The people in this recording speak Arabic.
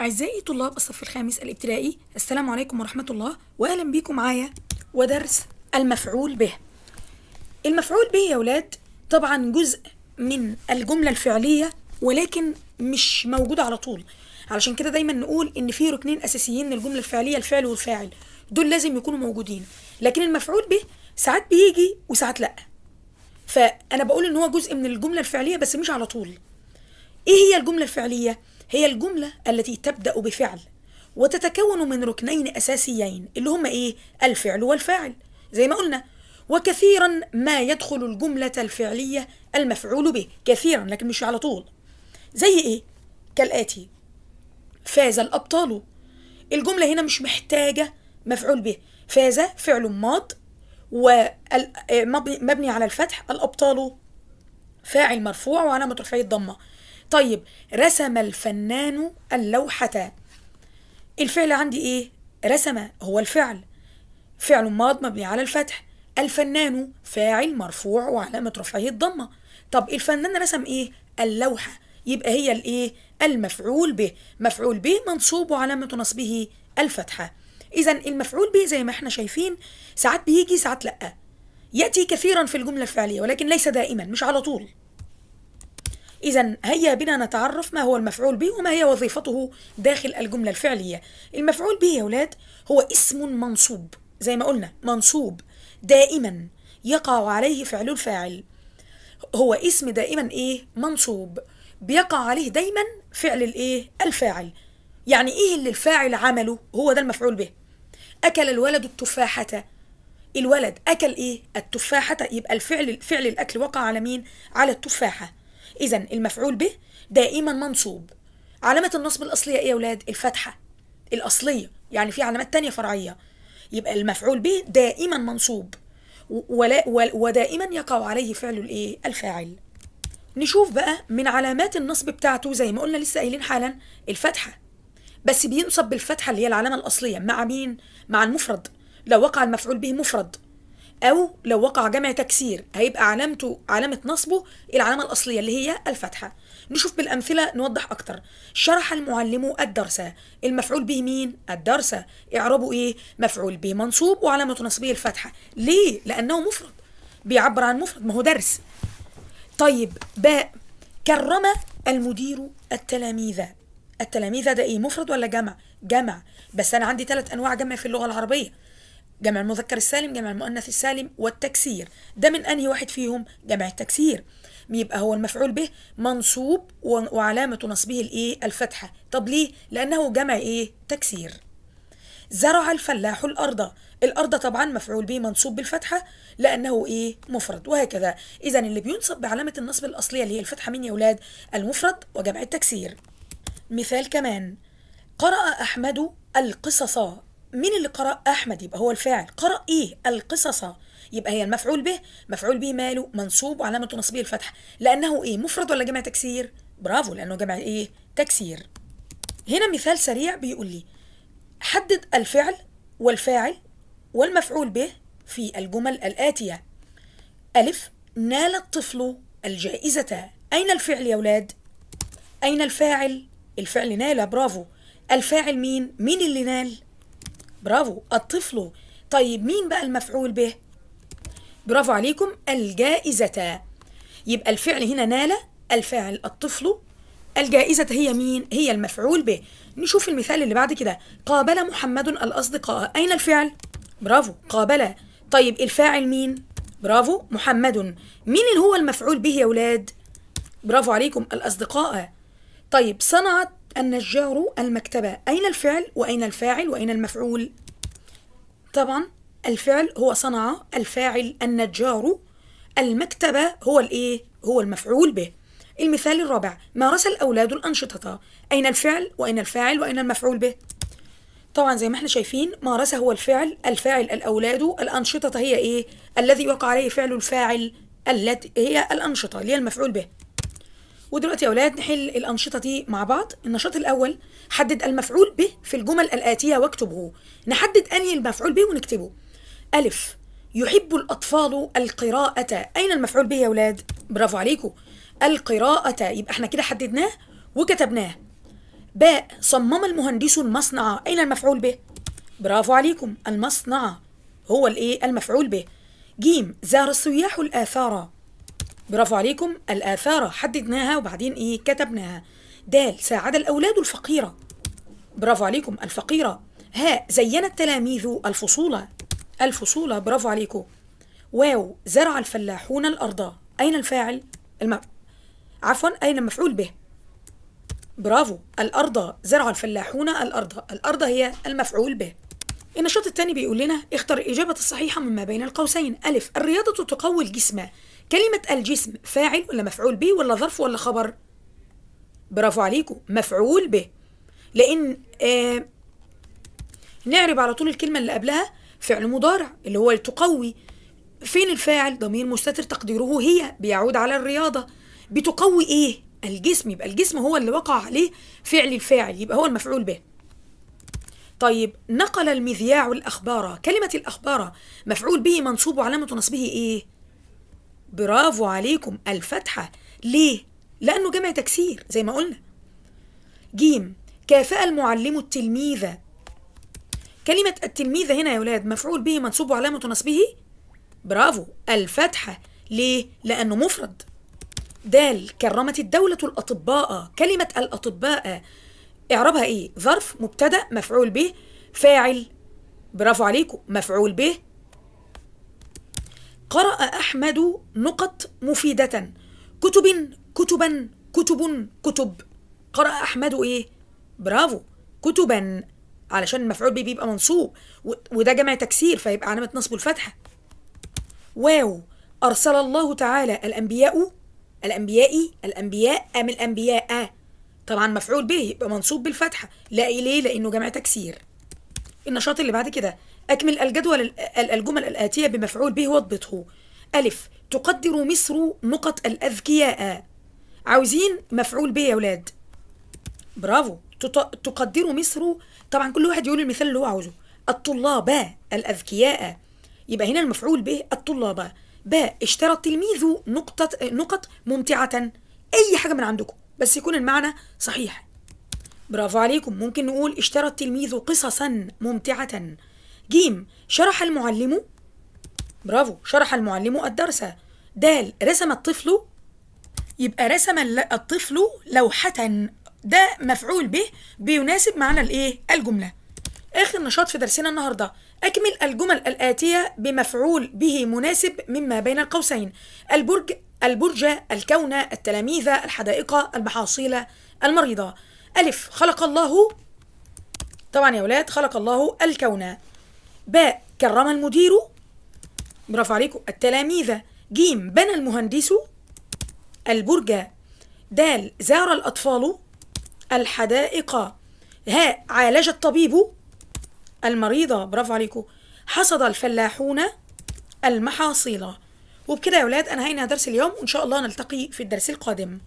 أعزائي طلاب الصف الخامس الابتدائي السلام عليكم ورحمة الله وأهلا بيكم معايا ودرس المفعول به. المفعول به يا ولاد طبعا جزء من الجملة الفعلية ولكن مش موجود على طول. علشان كده دايما نقول إن في ركنين أساسيين للجملة الفعلية الفعل والفاعل. دول لازم يكونوا موجودين. لكن المفعول به ساعات بيجي وساعات لأ. فأنا بقول إن هو جزء من الجملة الفعلية بس مش على طول. إيه هي الجملة الفعلية؟ هي الجملة التي تبدأ بفعل وتتكون من ركنين أساسيين اللي هما إيه؟ الفعل والفاعل. زي ما قلنا وكثيرا ما يدخل الجملة الفعلية المفعول به. كثيرا لكن مش على طول. زي إيه؟ كالآتي. فاز الأبطال. الجملة هنا مش محتاجة مفعول به. فاز فعل ماض ومبني على الفتح. الأبطال فاعل مرفوع وعلامة رفعه الضمة. طيب رسم الفنان اللوحة. الفعل عندي إيه؟ رسم هو الفعل. فعل ماض مبني على الفتح. الفنان فاعل مرفوع وعلامة رفعه الضمة. طب الفنان رسم إيه؟ اللوحة. يبقى هي الإيه؟ المفعول به. مفعول به منصوب وعلامة نصبه الفتحة. إذا المفعول به زي ما إحنا شايفين ساعات بيجي ساعات لأ. يأتي كثيرا في الجملة الفعلية ولكن ليس دائما مش على طول. إذا هيا بنا نتعرف ما هو المفعول به وما هي وظيفته داخل الجملة الفعلية. المفعول به يا ولاد هو اسم منصوب زي ما قلنا منصوب دائما يقع عليه فعل الفاعل. هو اسم دائما إيه؟ منصوب بيقع عليه دايما فعل الإيه؟ الفاعل. يعني إيه اللي الفاعل عمله؟ هو ده المفعول به. أكل الولد التفاحة الولد أكل إيه؟ التفاحة يبقى الفعل فعل الأكل وقع على مين؟ على التفاحة. إذا المفعول به دائما منصوب. علامة النصب الأصلية إيه يا ولاد؟ الفتحة الأصلية يعني في علامات تانية فرعية. يبقى المفعول به دائما منصوب. ولا ودائما يقع عليه فعل الإيه؟ الفاعل. نشوف بقى من علامات النصب بتاعته زي ما قلنا لسه قايلين حالا الفتحة. بس بينصب بالفتحة اللي هي العلامة الأصلية. مع مين؟ مع المفرد. لو وقع المفعول به مفرد. أو لو وقع جمع تكسير هيبقى علامته علامة نصبه العلامة الأصلية اللي هي الفتحة نشوف بالأمثلة نوضح أكتر. شرح المعلم الدرس. المفعول به مين؟ الدرس. إعرابه إيه؟ مفعول به منصوب وعلامة نصبه الفتحة ليه؟ لأنه مفرد. بيعبر عن مفرد ما هو درس. طيب باء كرم المدير التلاميذ. التلاميذ ده إيه مفرد ولا جمع؟ جمع. بس أنا عندي ثلاث أنواع جمع في اللغة العربية. جمع المذكر السالم جمع المؤنث السالم والتكسير. ده من أنهي واحد فيهم؟ جمع التكسير. يبقى هو المفعول به منصوب وعلامة نصبه الإيه؟ الفتحة. طب ليه؟ لأنه جمع إيه؟ تكسير. زرع الفلاح الأرض. الأرض طبعا مفعول به منصوب بالفتحة لأنه إيه؟ مفرد. وهكذا. إذا اللي بينصب بعلامة النصب الأصلية اللي هي الفتحة مين يا ولاد المفرد وجمع التكسير. مثال كمان. قرأ أحمد القصص مين اللي قرأ؟ أحمد يبقى هو الفاعل. قرأ إيه؟ القصص. يبقى هي المفعول به مفعول به ماله منصوب وعلامة نصبه الفتح. لأنه إيه؟ مفرد ولا جمع تكسير؟ برافو لأنه جمع إيه؟ تكسير. هنا مثال سريع بيقول لي حدد الفعل والفاعل والمفعول به في الجمل الآتية. ألف نال الطفل الجائزة. أين الفعل يا ولاد أين الفاعل؟ الفعل نال برافو. الفاعل مين؟ مين اللي نال؟ برافو الطفل. طيب مين بقى المفعول به؟ برافو عليكم الجائزة. يبقى الفعل هنا نال الفاعل الطفل. الجائزة هي مين؟ هي المفعول به. نشوف المثال اللي بعد كده. قابل محمد الأصدقاء. أين الفعل؟ برافو قابل. طيب الفاعل مين؟ برافو محمد. مين اللي هو المفعول به يا ولاد؟ برافو عليكم الأصدقاء. طيب صنعت النجار المكتبة. أين الفعل وأين الفاعل وأين المفعول؟ طبعا الفعل هو صنع الفاعل النجار المكتبة هو الإيه؟ هو المفعول به. المثال الرابع مارس الأولاد الأنشطة؟ أين الفعل وأين الفاعل وأين المفعول به؟ طبعا زي ما إحنا شايفين مارس هو الفعل الفاعل الأولاد الأنشطة هي إيه؟ الذي وقع عليه فعل الفاعل التي هي الأنشطة اللي هي المفعول به. ودلوقتي يا أولاد نحل الأنشطة دي مع بعض. النشاط الأول حدد المفعول به في الجمل الآتية واكتبه. نحدد أنهي المفعول به ونكتبه. ألف. يحب الأطفال القراءة. أين المفعول به يا أولاد؟ برافو عليكم. القراءة. يبقى إحنا كده حددناه وكتبناه. باء. صمم المهندس المصنع. أين المفعول به؟ برافو عليكم. المصنع. هو الإيه؟ المفعول به. جيم. زار السياح الآثار. برافو عليكم الآثار حددناها وبعدين إيه كتبناها. دال ساعد الأولاد الفقيرة. برافو عليكم الفقيرة. هاء زين التلاميذ الفصول الفصول برافو عليكم. واو زرع الفلاحون الأرض. أين الفاعل؟ الم... عفوا أين المفعول به؟ برافو الأرض زرع الفلاحون الأرض. الأرض هي المفعول به. النشاط الثاني بيقول لنا اختر الإجابة الصحيحة مما بين القوسين. ألف الرياضة تقوي الجسم. كلمة الجسم فاعل ولا مفعول به ولا ظرف ولا خبر؟ برافو عليكم مفعول به. لأن آه نعرب على طول الكلمة اللي قبلها فعل مضارع اللي هو تقوي فين الفاعل؟ ضمير مستتر تقديره هي بيعود على الرياضة. بتقوي إيه؟ الجسم يبقى الجسم هو اللي وقع عليه فعل الفاعل يبقى هو المفعول به. طيب نقل المذياع الأخبار. كلمة الأخبار مفعول به منصوب وعلامة نصبه إيه؟ برافو عليكم الفتحة. ليه؟ لأنه جمع تكسير زي ما قلنا. جيم كافأ المعلم التلميذ كلمة التلميذ هنا يا ولاد مفعول به منصوب وعلامة نصبه؟ برافو الفتحة. ليه؟ لأنه مفرد. دال كرمت الدولة الأطباء. كلمة الأطباء إعرابها إيه؟ ظرف مبتدأ مفعول به. فاعل برافو عليكم مفعول به. قرأ أحمد نقط مفيدة. كتب كتبا كتب كتب. قرأ أحمد إيه؟ برافو. كتبا. علشان المفعول به بيبقى منصوب وده جمع تكسير فيبقى علامة نصبه الفتحة. واو. أرسل الله تعالى الأنبياء الأنبياء الأنبياء أم الأنبياء؟ طبعا مفعول به يبقى منصوب بالفتحة. لا ليه لأنه جمع تكسير. النشاط اللي بعد كده. أكمل الجدول الجمل الآتية بمفعول به واضبطه. ألف. تقدر مصر نقط الأذكياء. عاوزين مفعول به يا ولاد. برافو. تقدر مصر. طبعا كل واحد يقول المثال اللي هو عاوزه. الطلاب الأذكياء. يبقى هنا المفعول به الطلاب. باء اشترى التلميذ نقطة نقط ممتعة. أي حاجة من عندكم. بس يكون المعنى صحيح. برافو عليكم. ممكن نقول اشترى التلميذ قصصا ممتعة. جيم. شرح المعلم. برافو. شرح المعلم الدرس. دال. رسم الطفل. يبقى رسم الطفل لوحة. ده مفعول به بيناسب معنى الايه؟ الجملة. آخر نشاط في درسنا النهارده. أكمل الجمل الآتية بمفعول به مناسب مما بين القوسين. البرج البرج الكون التلاميذ الحدائق المحاصيل المريضة. ألف. خلق الله. طبعا يا ولاد خلق الله الكون. باء كرم المدير. برافو عليكم. التلاميذ. جيم بنى المهندس. البرج. دال زار الأطفال. الحدائق. هاء عالج الطبيب. المريضة برافو عليكم. حصد الفلاحون. المحاصيل. وبكده يا ولاد أنهينا درس اليوم. وإن شاء الله نلتقي في الدرس القادم.